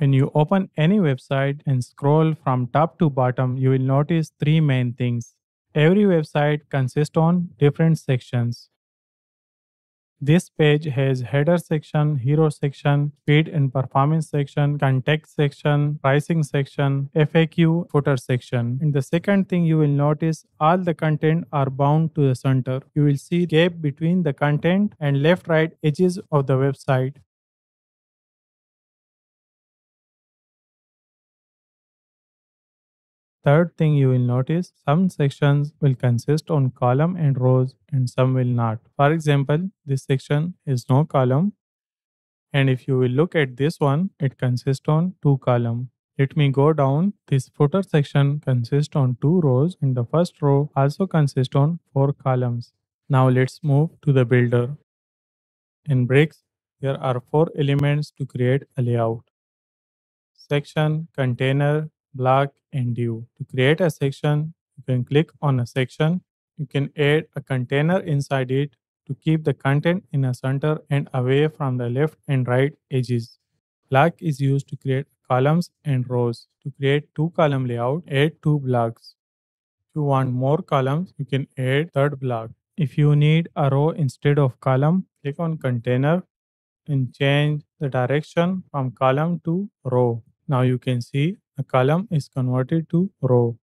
When you open any website and scroll from top to bottom, you will notice three main things. Every website consists on different sections. This page has header section, hero section, speed and performance section, context section, pricing section, FAQ, footer section. And the second thing you will notice all the content are bound to the center. You will see gap between the content and left right edges of the website. Third thing you will notice, some sections will consist on column and rows and some will not. For example, this section is no column and if you will look at this one, it consists on two column. Let me go down. This footer section consists on two rows and the first row also consists on four columns. Now let's move to the builder. In bricks, there are four elements to create a layout. Section, container, block, and div. To create a section, you can click on a section. You can add a container inside it to keep the content in a center and away from the left and right edges. Block is used to create columns and rows. To create two column layout, add two blocks. If you want more columns, you can add third block. If you need a row instead of column, click on container and change the direction from column to row. Now you can see a column is converted to row.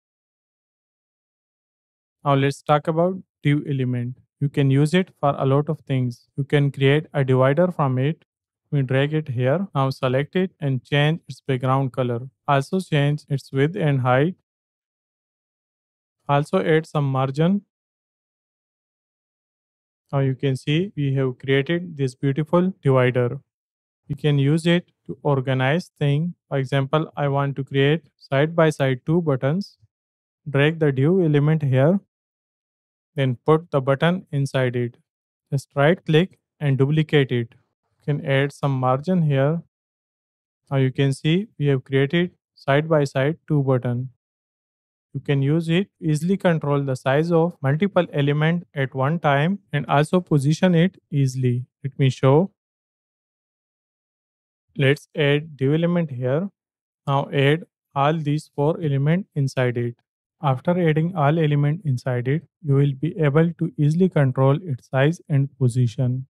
Now let's talk about div element. You can use it for a lot of things. You can create a divider from it. We drag it here. Now select it and change its background color. Also change its width and height. Also add some margin. Now you can see we have created this beautiful divider. You can use it to organize thing. For example, I want to create side by side two buttons. Drag the div element here. Then put the button inside it. Just right click and duplicate it. You can add some margin here. Now you can see we have created side by side two button. You can use it easily control the size of multiple element at one time and also position it easily. Let me show. Let's add div element here. Now add all these four element inside it. After adding all element inside it, you will be able to easily control its size and position.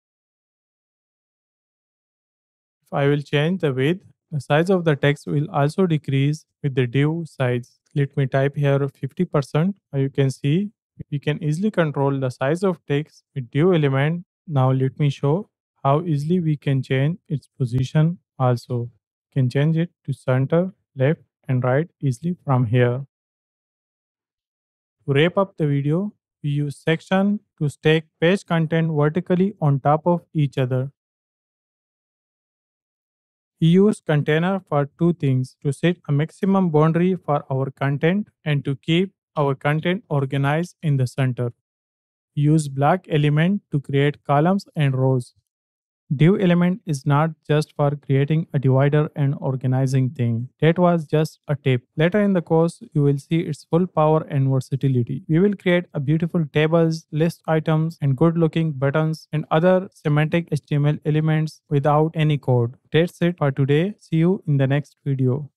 If I will change the width, the size of the text will also decrease with the div size. Let me type here 50%. You can see we can easily control the size of text with div element. Now let me show how easily we can change its position also can change it to center, left and right easily from here. To wrap up the video, we use section to stack page content vertically on top of each other. We use container for two things, to set a maximum boundary for our content and to keep our content organized in the center. Use block element to create columns and rows. Div element is not just for creating a divider and organizing thing. That was just a tip. Later in the course, you will see its full power and versatility. We will create a beautiful tables, list items, and good looking buttons and other semantic HTML elements without any code. That's it for today. See you in the next video.